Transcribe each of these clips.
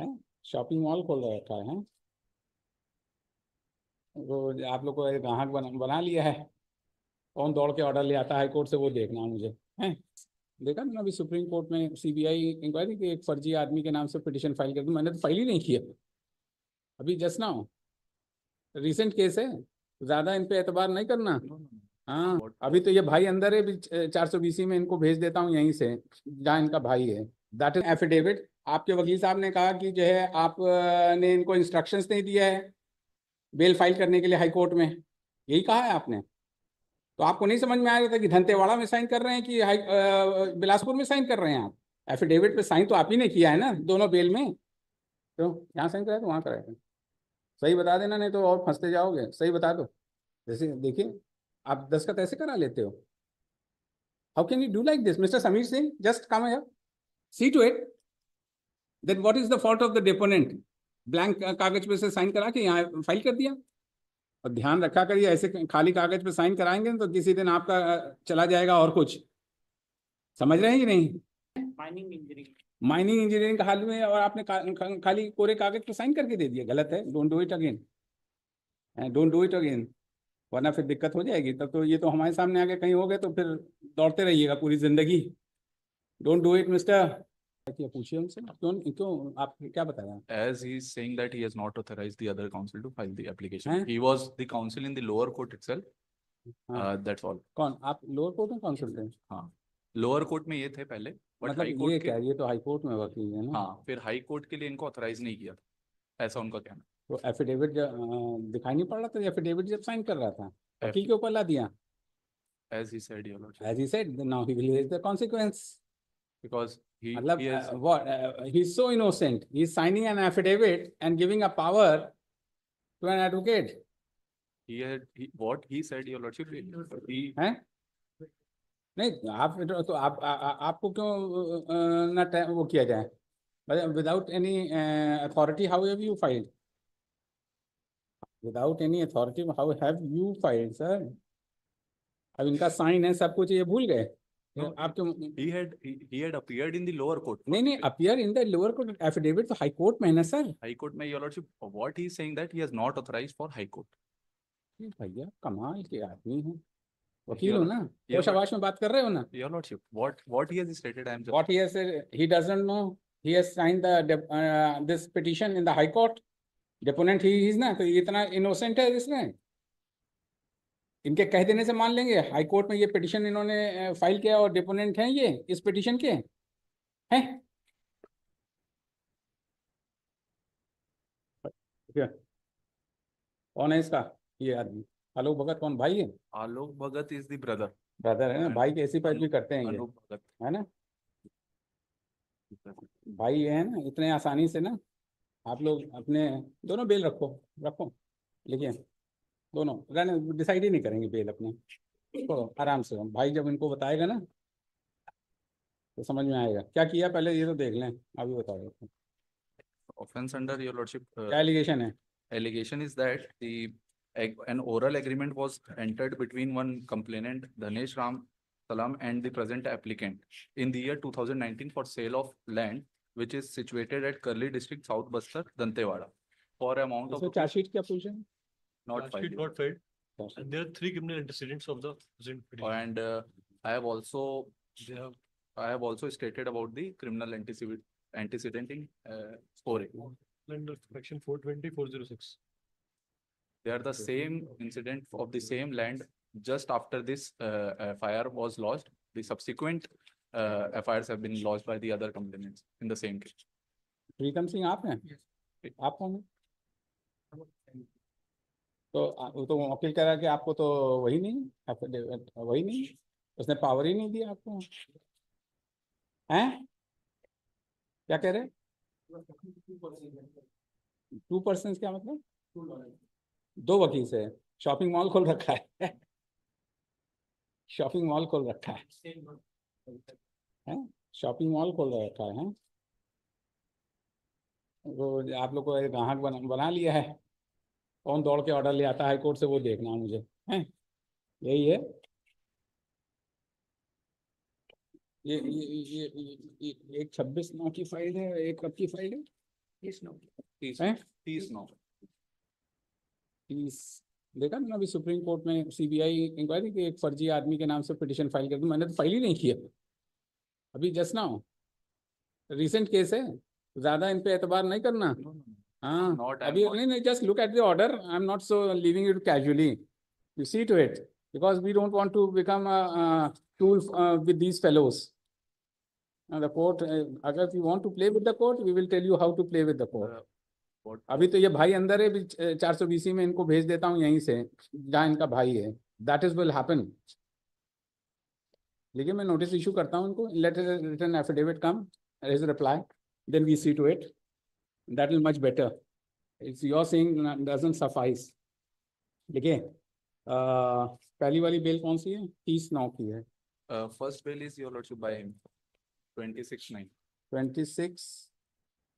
है? Shopping mall खोल रखा है? वो आप लोग को ग्राहक बना, बना लिया है। कौन दौड़ के ऑर्डर ले आता है कोर्ट से वो देखना मुझे है? देखा ना अभी सुप्रीम कोर्ट में सीबीआई इंक्वायरी की एक फर्जी आदमी के नाम से पिटिशन फ़ाइल कर दी मैंने तो फ़ाइल ही नहीं किया। अभी जस्ट ना रिसेंट केस है ज़्यादा इन पे एतबार नहीं करना। हाँ अभी तो ये भाई अंदर है चार सौ बीसी में इनको भेज देता हूँ यहीं से जहाँ इनका भाई है। दैट इज़ एफिडेविट आपके वकील साहब ने कहा कि जो है, आपने इनको इंस्ट्रक्शंस नहीं दिया है बेल फ़ाइल करने के लिए हाई कोर्ट में। यही कहा है आपने। तो आपको नहीं समझ में आ रहा था कि धनतेवाड़ा में साइन कर रहे हैं कि हाई बिलासपुर में साइन कर रहे हैं आप? एफिडेविट पे साइन तो आप ही ने किया है ना, दोनों बेल में। तो यहाँ साइन कराए तो वहाँ कराए सही बता देना, नहीं तो और फंसते जाओगे। सही बता दो। जैसे देखिए, आप दस्खत ऐसे करा लेते हो। How can you do like this mister Sameer Singh just come see to it then what is the fault of the deponent blank कागज़ पे से साइन करा के यहाँ फ़ाइल कर दिया। और ध्यान रखा करिए ऐसे खाली कागज़ पे साइन कराएँगे तो किसी दिन आपका चला जाएगा और कुछ। समझ रहे हैं कि नहीं? माइनिंग इंजीनियरिंग माइनिंग इंजीनियरिंग का हाल में और आपने खा, खाली कोरे कागज़ पे साइन करके दे दिया। गलत है। Don't do it again don't do it again वरना फिर दिक्कत हो जाएगी। तब तो ये तो हमारे सामने आगे कहीं हो गए तो फिर दौड़ते रहिएगा पूरी ज़िंदगी। डोंट डू इट मिस्टर क्या पूछिए उनसे क्यों क्यों आप क्या बताया as he is saying that he has not authorized the other council to file the application. Huh? He was the counsel in the lower court itself. हाँ। Uh, that's all. कौन आप लोअर कोर्ट में counsel थे Lower court में ये थे पहले, but high मतलब ये court क्या के, ये तो हाई कोर्ट में वकील है ना हाँ, फिर high court के लिए इनको authorize नहीं किया था। ऐसा उनका कहना। तो एफिडेविट दिखाई नहीं पड़ रहा था एफिडेविट जब साइन कर रहा था वकील के ऊपर ला दिया As he said, your lordship, as he said now he will face the consequence because he, मतलब he has, uh, what uh, he's so innocent he's signing an affidavit and giving a power to an advocate he had, he, what he said, your lordship, he, हैं नहीं आप तो तो आप आ, आ, आपको क्यों अ, अ, ना टे- वो किया जाए without any authority how have you filed without any authority how have you filed sir अब इनका साइन है सब कुछ ये भूल गए ये No, आपके he had, he, he had appeared in the lower court. नहीं नहीं appear in the lower court affidavit तो हाई कोर्ट में है ना सर High court में, your lordship, what he is saying that he has not authorized for high court. ये भैया कमाल के आदमी हैं वकील हो Yeah, ना yeah, होश but- आवाज़ में बात कर रहे हो ना Your lordship, what, what he has stated, I am just. what he has said he doesn't know he has signed the dep- uh, this petition in the high court deponent he is ना तो ये इतना innocent है इसमें इनके कह देने से मान लेंगे हाई कोर्ट में ये पिटिशन इन्होंने फ़ाइल किया और डिपोनेंट हैं ये इस पिटिशन के? हैं? कौन है इसका? ये आदमी। आलोक भगत कौन? भाई है? Alok Bhagat is the brother. Brother है ना? भाई की ऐसी Anup- करते हैं ये। Anup Bhagat. है ना? भाई ये है ना? इतने आसानी से ना आप लोग अपने दोनों बेल रखो रखो। लिखिए। दोनों रहने डिसाइड ही नहीं करेंगे बेल अपने तो आराम से भाई जब इनको बताएगा ना तो समझ में आएगा क्या किया पहले ये तो देख लें अभी बताओ Offense under your lordship, uh, क्या एलिगेशन है allegation is that the, ag- an oral agreement was entered between one complainant, Dhanesh Ram Salam, and the present applicant in the year two thousand nineteen for sale of land, which is situated at Curly District, South Bastar, Dantewada, for amount of इसमें chargesheet क्या position not Charge sheet filed. not filed, है and there are three criminal antecedents of the present petition. And uh, I have also, They have I have also stated about the criminal antecedent, antecedent in uh, scoring. under section four twenty, four zero six. They are the same incident of the same land just after this uh, FIR was lodged. The subsequent uh, FIRs have been lodged by the other complainants in the same case. Pritam Singh आप हैं आप कौन हैं तो वो तो वकील कह रहा कि आपको तो वही नहीं वही नहीं उसने पावर ही नहीं दिया आपको। हैं? क्या कह रहे? टू परसेंट क्या मतलब? दो वकील से। शॉपिंग मॉल खोल रखा है। शॉपिंग मॉल खोल रखा है। हैं? शॉपिंग मॉल खोल रखा है। वो आप लोग को ग्राहक बना, बना लिया है। कौन दौड़ के ऑर्डर ले आता है हाई कोर्ट से वो देखना है मुझे हैं? यही है। ये ये ये, एक छब्बीस नौ की फ़ाइल है एक कब की फ़ाइल है? Please, हैं? please no. प्लीज़ देखा ना अभी सुप्रीम कोर्ट में सीबीआई इंक्वायरी कि एक फर्जी आदमी के नाम से पिटिशन फ़ाइल कर दी मैंने तो फ़ाइल ही नहीं किया। अभी जस्ट नाउ रिसेंट केस है ज़्यादा इन पे एतबार नहीं करना। No, no, no. हाँ Not, I'm अभी not. नहीं नहीं just look at the order I am not so leaving it casually you see to it because we don't want to become tool with these fellows the court uh, अगर we want to play with the court we will tell you how to play with the court Uh, What, अभी तो ये भाई अंदर है चार सौ BC में इनको भेज देता हूँ यहीं से जहाँ इनका भाई है। दैट इज़ विल हैपन लेकिन मैं नोटिस इशू करता हूँ इनको। Let return affidavit come is reply then we see to it that will much better it's your saying doesn't suffice देखिए अह, पहली वाली बेल कौन सी है? तीस नौ की है. Uh, first bill is your lordship by him. Twenty-six nine, twenty six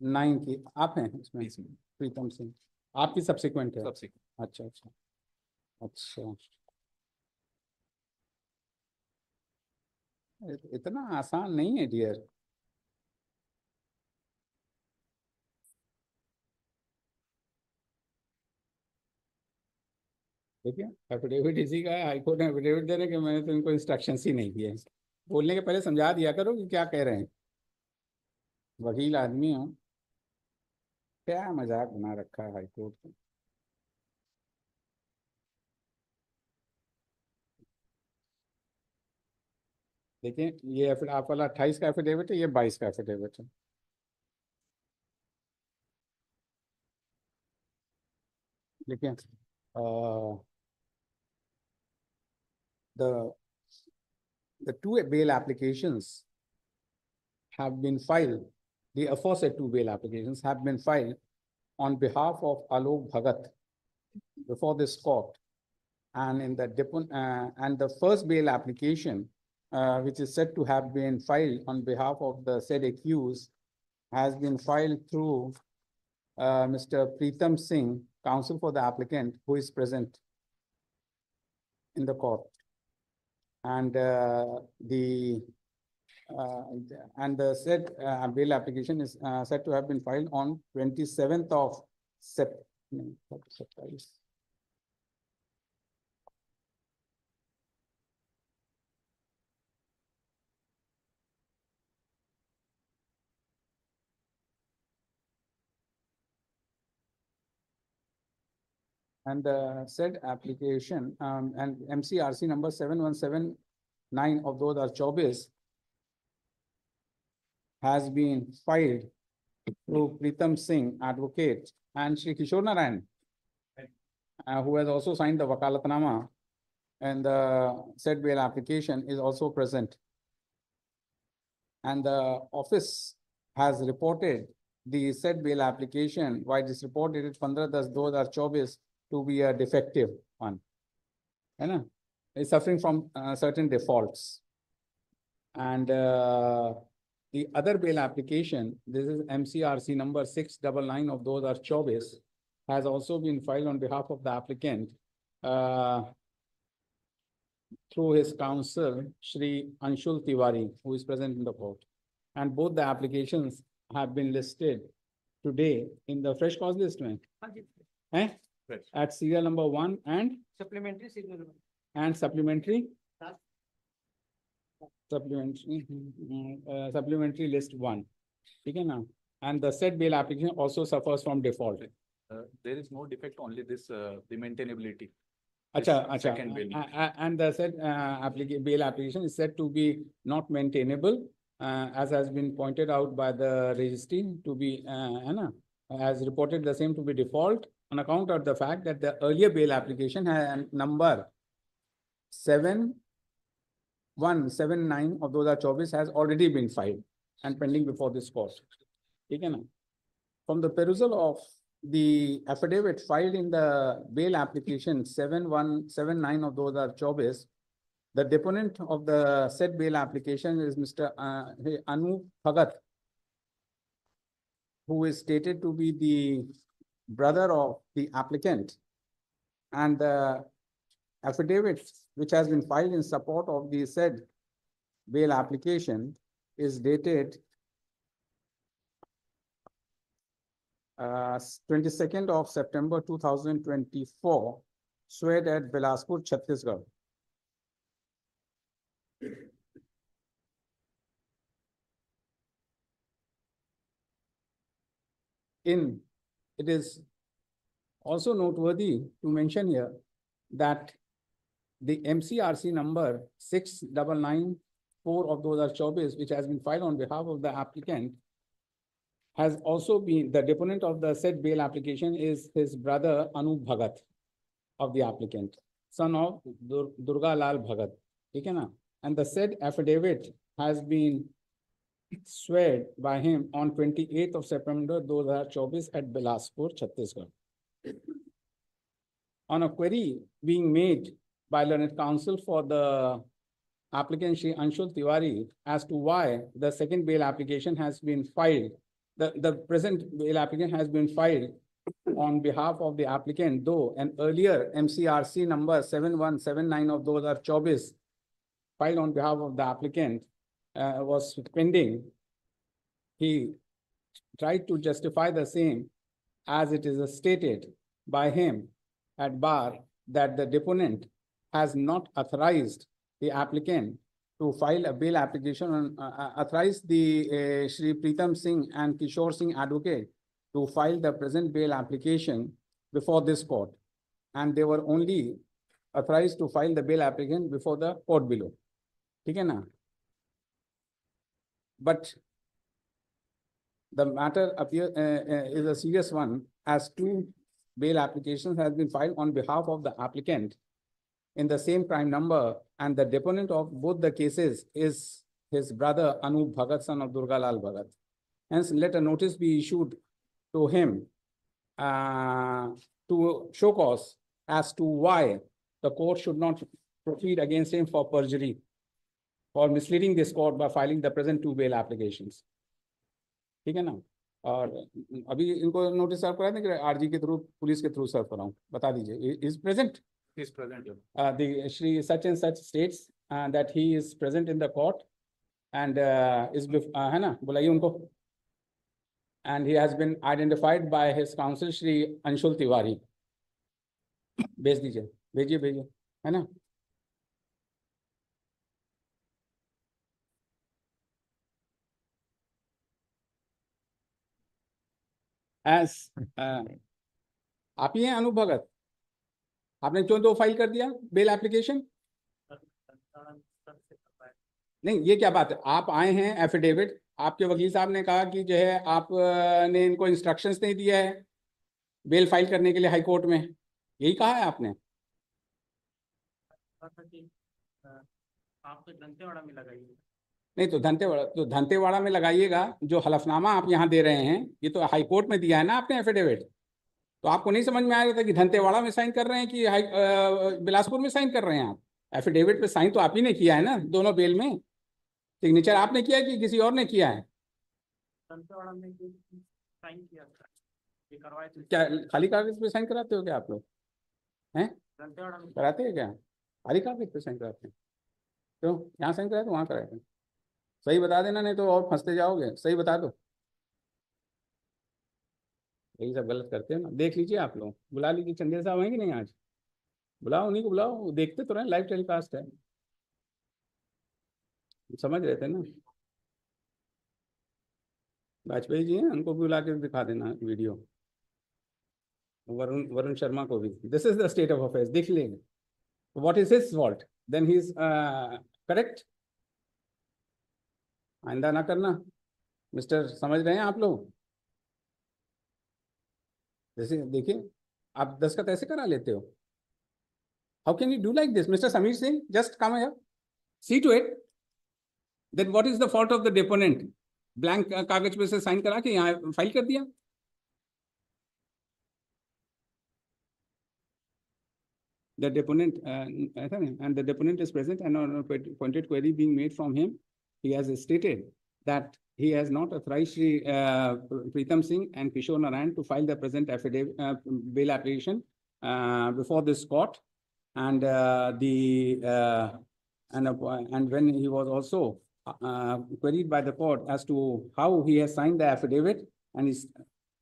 nine की. आप हैं इसमें? प्रीतम सिंह. आपकी सब्सिक्वेंट है. अच्छा अच्छा. अच्छा. इत- इतना आसान नहीं है डियर देखिए एफिडेविट इसी का है। हाईकोर्ट ने एफिडेविट दे रहे कि मैंने तो इनको इंस्ट्रक्शन ही नहीं दिए बोलने के पहले समझा दिया करो कि क्या कह रहे हैं। वकील आदमी हो। क्या मज़ाक बना रखा है हाईकोर्ट ने? देखिए, ये आप वाला अट्ठाईस का एफिडेविट है, ये बाईस का एफिडेविट है। देखिए the the two bail applications have been filed, the aforesaid two bail applications have been filed on behalf of Alok Bhagat before this court. And in the uh, and the first bail application, uh, which is said to have been filed on behalf of the said accused, has been filed through uh, Mr. Preetham Singh, counsel for the applicant, who is present in the court. And uh, the uh, and the said uh, bail application is said to have been filed on twenty-seventh of September? And the said application um, and MCRC number 7179 of those are Chaubis has been filed through Pritam Singh, advocate, and Shri Kishore Narayan, uh, who has also signed the Vakalatnama and the said bail application is also present. And the office has reported the said bail application, Why this reported it 15 10 2024 to be a defective one. है ना? Is suffering from uh, certain defaults. And uh, the other bail application, this is MCRC number six double nine of those are Chobis, has also been filed on behalf of the applicant uh, through his counsel, Shri Anshul Tiwari, who is present in the court. And both the applications have been listed today in the fresh cause list. Eh? Right. at serial number one and, Supplementary and supplementary? Supplementary, mm-hmm, uh, supplementary list one, okay now? And the said bail application also suffers from default. Uh, there is no defect, only this, uh, the maintainability. This Acha, Second and the said, uh, applica- bail application is said to be not maintainable, uh, as has been pointed out by the registry to be, uh, Anna, as reported the same to be default on account of the fact that the earlier bail application had number 7179 of those are 24 has already been filed and pending before this court. Taken from the perusal of the affidavit filed in the bail application 7179 of those are Chobis, the deponent of the said bail application is Mr. Uh, anu Bhagat, who is stated to be the brother of the applicant. And the affidavit which has been filed in support of the said bail application is dated uh, twenty-second of September two thousand twenty-four, swayed at Bilaspur, Chhattisgarh. In, it is also noteworthy to mention here that the MCRC number 6994 of those are Chaubis, which has been filed on behalf of the applicant, has also been, the deponent of the said bail application is his brother Anubhagat of the applicant, son of Dur Durga Lal Bhagat. Okay, na? And the said affidavit has been sweared by him on twenty-eighth of September, those are Chobis at Bilaspur, Chhattisgarh. On a query being made by learned counsel for the applicant Shri Anshul Tiwari as to why the second bail application has been filed. The, the present bail application has been filed on behalf of the applicant, though an earlier MCRC number seven one seven nine of those are Chobis filed on behalf of the applicant uh, was pending. He tried to justify the same as it is stated by him at bar that the deponent has not authorized the applicant to file a bail application on, uh, uh, authorized the, uh, Shri Pritam Singh and Kishore Singh advocate to file the present bail application before this court. And they were only authorized to file the bail application before the court below. ठीक है ना? but the matter appear, uh, uh, is a serious one as two bail applications has been filed on behalf of the applicant in the same crime number and the deponent of both the cases is his brother Anup Bhagat, son of Durga Lal Bhagat. Hence, let a notice be issued to him uh, to show cause as to why the court should not proceed against him for perjury for misleading this court by filing the present two bail applications. ठीक है ना? और अभी इनको notice serve कराए कि आरजी के थ्रू पुलिस के थ्रू सर्व कराऊँ? बता दीजिए is present is in the end है ना? बुलाइए उनको। And he has been identified by his counsel Shri Anshul Tiwari. भेज दीजिए भेजिए भेजिए है ना? As uh, आप ही हैं अनुभव भगत आपने क्यों दो फ़ाइल कर दिया? बेल एप्लीकेशन नहीं ये क्या बात है? आप आए हैं एफिडेविट आपके वकील साहब ने कहा कि जो है आपने इनको इंस्ट्रक्शंस नहीं दिया है बेल फ़ाइल करने के लिए हाई कोर्ट में। यही कहा है आपने? आप नहीं तो धनतेवाड़ा तो धनतेवाड़ा में लगाइएगा जो हलफनामा आप यहाँ दे रहे हैं ये तो हाई कोर्ट में दिया है ना आपने एफिडेविट? तो आपको नहीं समझ में आ रहा था कि धनतेवाड़ा में साइन कर रहे हैं कि हाई बिलासपुर में साइन कर रहे हैं आप? एफिडेविट पे साइन तो आप ही ने किया है ना दोनों बेल में? सिग्नेचर आपने किया है कि किसी और ने किया है? किया खाली कागज़ पे साइन कराते हो क्या आप लोग? में। कराते हैं क्या? खाली कागज़ पे साइन कराते हैं। क्यों? यहाँ साइन कराए तो वहाँ कराए थे। सही बता देना नहीं तो और फंसते जाओगे। सही बता दो। यही सब गलत करते हैं ना। देख लीजिए आप लोग। बुला लीजिए। चंदेल साहब हैं कि नहीं आज? बुलाओ उन्हीं को बुलाओ। देखते तो रहे लाइव टेलीकास्ट है। समझ रहे थे ना? वाजपेयी जी हैं उनको भी बुला के दिखा देना वीडियो। वरुण वरुण शर्मा को भी। This is the state of affairs देख लेंगे what is his fault? Then he uh, correct? आइंदा ना करना। मिस्टर समझ रहे हैं आप लोग? जैसे देखिए आप दस्खत ऐसे करा लेते हो। How can you do like this mister Sameer Singh just come here see to it then what is the fault of the deponent blank कागज़ पे से साइन करा के यहाँ फ़ाइल कर दिया। The deponent, uh, and the deponent is present and on a pointed query being made from him, he has stated that he has not authorized uh, Pritam Singh and Kishore Narayan to file the present affidavit uh, bail application uh, before this court, and uh, the uh, and uh, and when he was also uh, queried by the court as to how he has signed the affidavit, and he,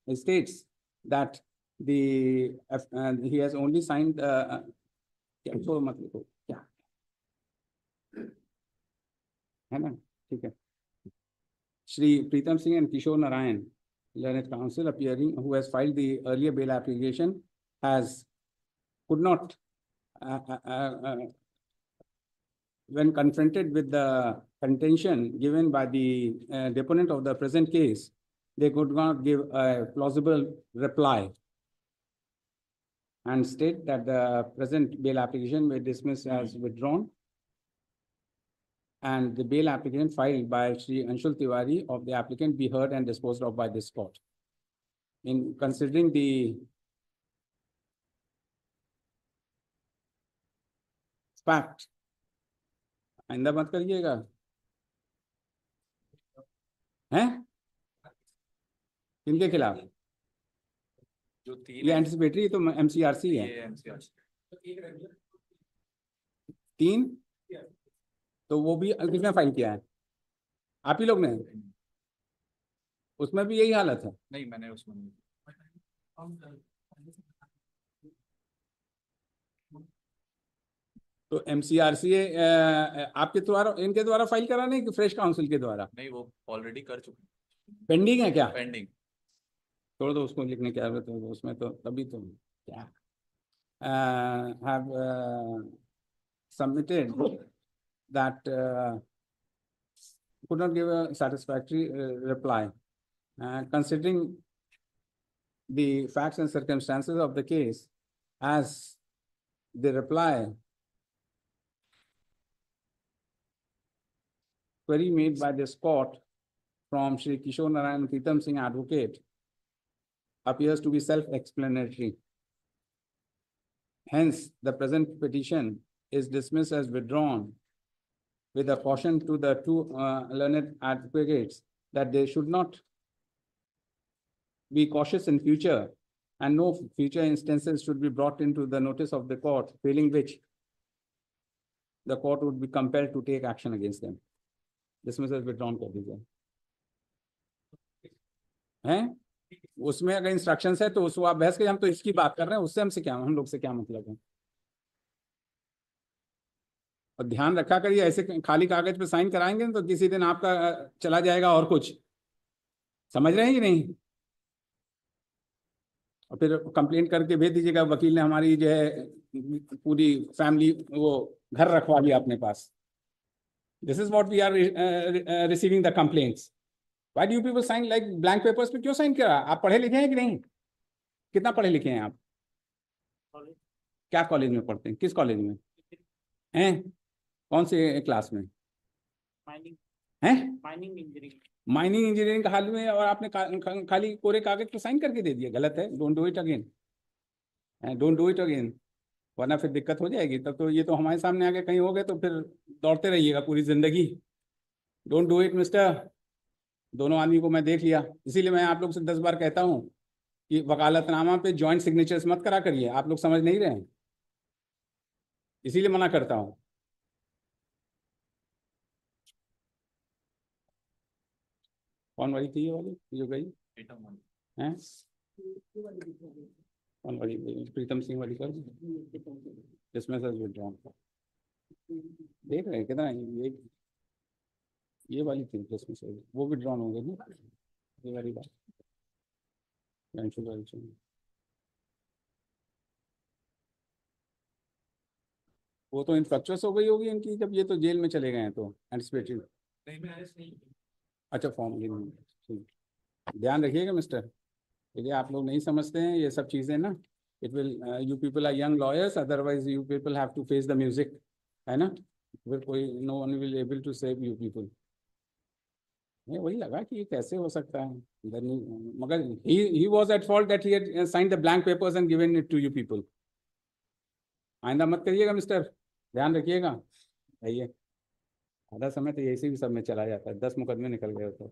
he states that the uh, he has only signed. Uh, uh yeah, yeah. ठीक है Shri Pritam Singh and Kishore Narayan, learned counsel appearing, who has filed the earlier bail application, has could not uh, uh, uh, uh, when confronted with the contention given by the uh, deponent of the present case, they could not give a plausible reply and state that the present bail application were dismissed as withdrawn and the bail application filed by Shri Anshul Tiwari of the applicant be heard and disposed of by this court. In considering the fact, आइंदा मत करिएगा हैं किनके खिलाफ जो तीन ये है, एंटिसिपेटरी तो एमसीआरसी है ये MCR तीन तो वो भी किसने फ़ाइल किया है? आप ही लोग ने? उसमें भी यही हालत है। नहीं मैंने उसमें नहीं- तो एमसीआरसी आपके द्वारा इनके द्वारा फ़ाइल करा नहीं कि फ्रेश काउंसिल के द्वारा? नहीं वो ऑलरेडी कर चुके पेंडिंग है क्या? पेंडिंग छोड़ दो उसको लिखने की ज़रूरत है उसमें तो तभी तो क्या? Have submitted that uh, could not give a satisfactory uh, reply. Considering the facts and circumstances of the case, as the reply query made by this court from Shri Kishore Narayan Pritam Singh Advocate appears to be self-explanatory. Hence, the present petition is dismissed as withdrawn with a caution to the two uh, learned advocates that they should not be cautious in future and no future instances should be brought into the notice of the court, failing which the court would be compelled to take action against them. Dismiss as withdrawn कर दीजिए हैं उसमें अगर instructions है तो उसको आप बहस के हम तो इसकी बात कर रहे हैं उससे हमसे क्या हम लोग से क्या मतलब है और ध्यान रखा करिए ऐसे खाली कागज़ पे साइन कराएँगे ना तो किसी दिन आपका चला जाएगा और कुछ। समझ रहे हैं कि नहीं? और फिर कंप्लेंट करके भेज दीजिएगा वकील ने हमारी जो है पूरी फैमिली वो घर रखवा लिया अपने पास। This is what we are receiving the complaints why do people sign like blank papers? पे क्यों साइन करा आप पढ़े लिखे हैं कि नहीं? कितना पढ़े लिखे हैं आप? College. क्या कॉलेज में पढ़ते हैं? किस कॉलेज में? हैं? कौन से क्लास में? माइनिंग हैं? माइनिंग इंजीनियरिंग माइनिंग इंजीनियरिंग का हाल में और आपने खा, खाली कोरे कागज़ पे साइन करके दे दिया गलत है don't do it again don't do it again वरना फिर दिक्कत हो जाएगी तब तो ये तो हमारे सामने आगे कहीं हो गए तो फिर दौड़ते रहिएगा पूरी ज़िंदगी. डोंट डू इट मिस्टर दोनों आदमी को मैं देख लिया इसीलिए मैं आप लोग से दस बार कहता हूँ कि वकालतनामा पे जॉइंट सिग्नेचर्स मत करा करिए आप लोग समझ नहीं रहे हैं? इसीलिए मना करता हूँ। कौन वाली थी ये वाली? जो गई? हैं? कौन वाली? प्रीतम सिंह वाली कर जिसमें से विड्रॉन देख रहे हैं कितना ये? ये वाली थी जिसमें से। वो विड्रॉन हो गई ना? ये वाली बात। वो तो इन्फ्रक्चर्स हो गई होगी इनकी जब ये तो जेल में चले गए हैं तो एंटिसिपेटरी अच्छा फॉर्म ध्यान रखिएगा मिस्टर देखिए आप लोग नहीं समझते हैं ये सब चीज़ें ना it will you people are young lawyers otherwise you people have to face the music है ना? फिर कोई no one will able to save you people मैं वही लगा कि ये कैसे हो सकता है? मगर he he was at fault that he signed the blank papers and given it to you people आइंदा मत करिएगा मिस्टर ध्यान रखिएगा। आइए। आधा समय तो ऐसे भी सब में चला जाता है। दस मुकदमे निकल गए होते